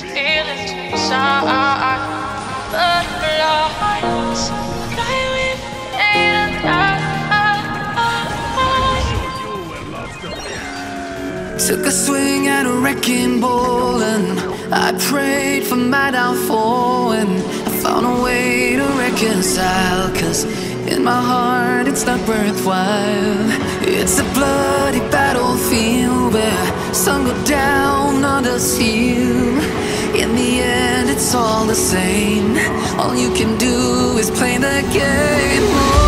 Feelings inside, butterflies fly with I. Took a swing at a wrecking ball and I prayed for my downfall and I found a way to reconcile cause in my heart it's not worthwhile. It's a bloody battlefield where sun go down, others heal in the end, it's all the same. All you can do is play the game.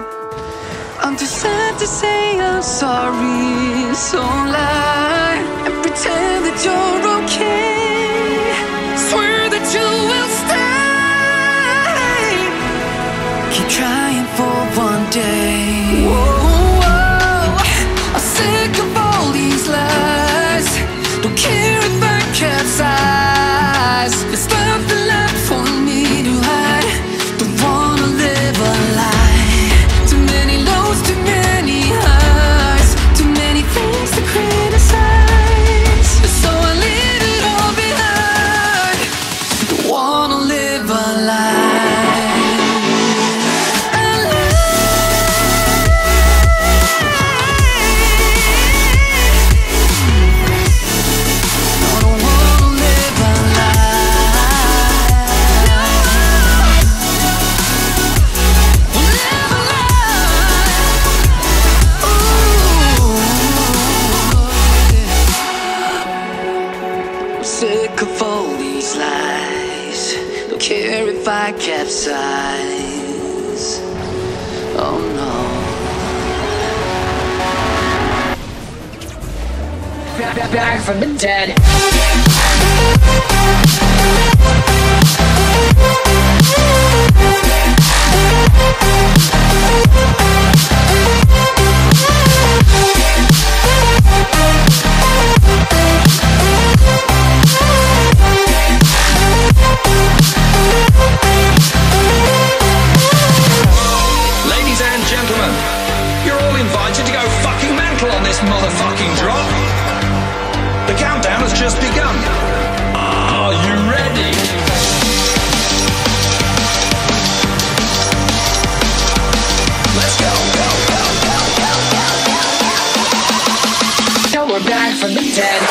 I'm too sad to say I'm sorry, so lie and pretend that you're okay. Swear that you will stay. Keep trying for one day. Whoa, Back from the dead. Has just begun. Are you ready? Let's go, go, go, go, go, go, go. Now we're back from the dead.